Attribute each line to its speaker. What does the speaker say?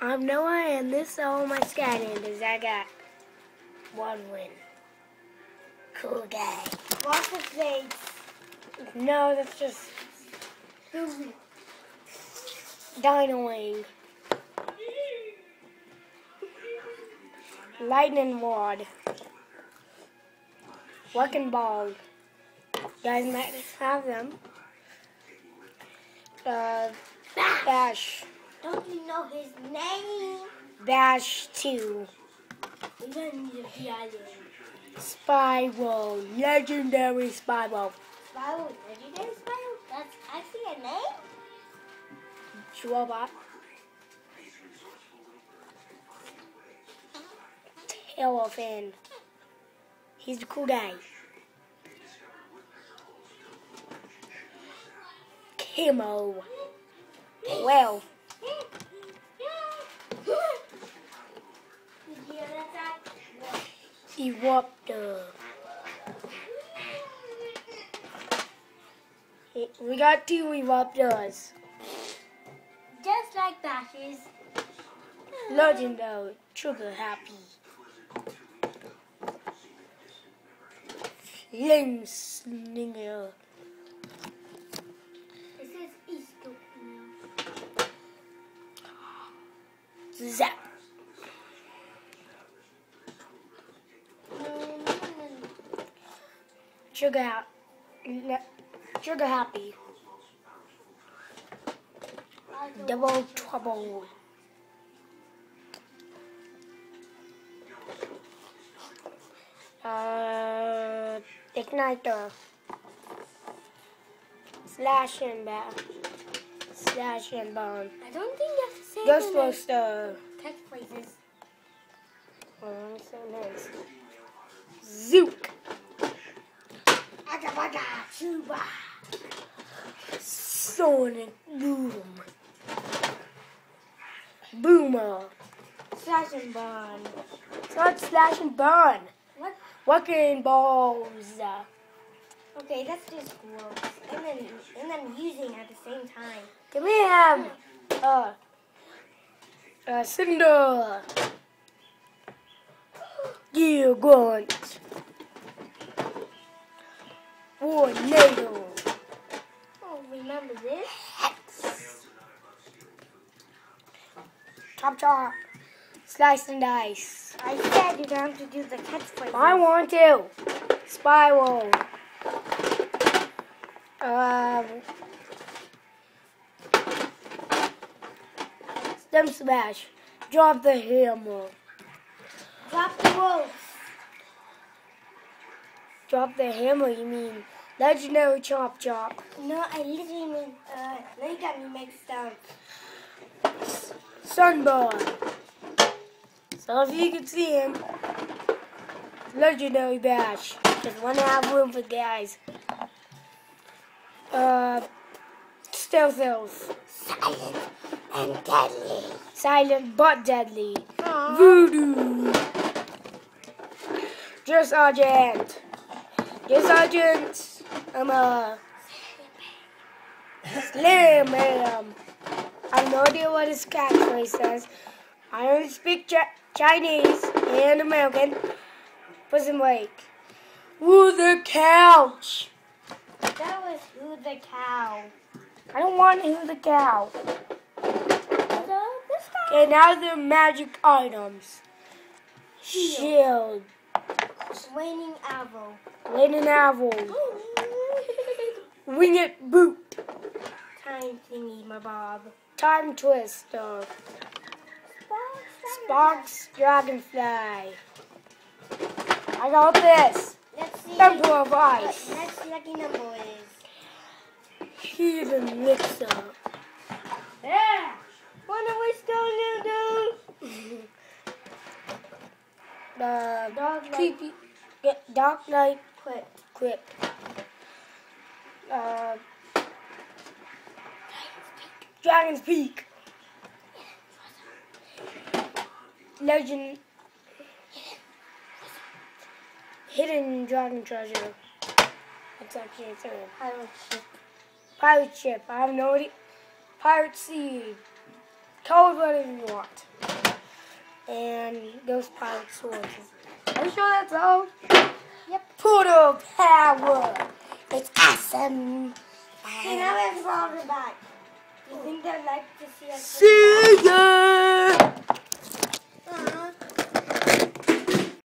Speaker 1: I'm Noah, and this is all my Skylanders. I got one win. Cool guy.
Speaker 2: What's his face?
Speaker 1: No, that's just Dino-Rang. Lightning Rod. Wrecking Ball. Guys might have them. Uh, Bash.
Speaker 2: Don't you know his name?
Speaker 1: Bash 2.
Speaker 2: We don't need a PI
Speaker 1: Spyro. Legendary
Speaker 2: legendary Spyro? That's actually a name?
Speaker 1: Robot. Elephant. He's the cool guy. Camo. Well, Eruptor. We got two Eruptors.
Speaker 2: Just like Bash's.
Speaker 1: Legendary. Trigger happy. Flame Slinger.
Speaker 2: This is Easter now.
Speaker 1: Zap. Trigger happy. Happy. Double trouble. Uh, Ignitor. Slash and back. Slash and burn.
Speaker 2: I don't think you have to say
Speaker 1: Ghost
Speaker 2: the
Speaker 1: Roaster.
Speaker 2: catchphrases.
Speaker 1: Oh, that's so nice. Zook.
Speaker 2: Aga baga, chuba.
Speaker 1: Sonic Boom. Boomer.
Speaker 2: Slash and burn.
Speaker 1: Start slash and burn.
Speaker 2: What?
Speaker 1: Working balls.
Speaker 2: Okay, that's just gross. And then, and then using at the same time.
Speaker 1: We have uh, uh Cynder? Gill Grunt. Tornado.
Speaker 2: Oh, remember this?
Speaker 1: Chop chop. Slice and dice.
Speaker 2: I said you don't have to do the catchphrases.
Speaker 1: I want to. Spiral. Um. Stump Smash. Drop the hammer.
Speaker 2: Drop the wolf.
Speaker 1: Drop the hammer, you mean legendary chop chop.
Speaker 2: No, I literally mean, uh, now you got me mixed up.
Speaker 1: Sunburn. So if you can see him, legendary bash. Just want to have room for guys. Uh, stealth elf.
Speaker 2: Silent and deadly.
Speaker 1: Silent but deadly.
Speaker 2: Aww.
Speaker 1: Voodoo. Drill Sergeant. Drill Sergeant. I'm a slim ma'am. Um, I have no idea what his catchphrase says. I only speak Ch- Chinese and American. Prism Break. Woo the couch.
Speaker 2: That was Who the Cow.
Speaker 1: I don't want who the cow.
Speaker 2: So, this guy.
Speaker 1: Okay, now the magic items. Shield.
Speaker 2: Raining Arrow.
Speaker 1: Lightning Apple. Wing it boot.
Speaker 2: Time thingy, my bob.
Speaker 1: Time twister. Sparx dragonfly. I got this.
Speaker 2: Let's see.
Speaker 1: Empire of Ice.
Speaker 2: next lucky number is.
Speaker 1: Hidden mixer.
Speaker 2: Yeah. What are we still gonna do?
Speaker 1: The
Speaker 2: Dog like
Speaker 1: creepy. Dark Knight
Speaker 2: quit.
Speaker 1: Quip. Uh, Dragon's Peak. Legend. Hidden Dragon Treasure. That's actually its name.
Speaker 2: Pirate ship.
Speaker 1: Pirate Ship. I have no idea. Pirate Sea. Call it whatever you want. and Ghost Pilot Swords. Are you sure that's all?
Speaker 2: Yep.
Speaker 1: Portal power. It's awesome.
Speaker 2: And now it's falling back. You think they'd like to see us?
Speaker 1: See ya!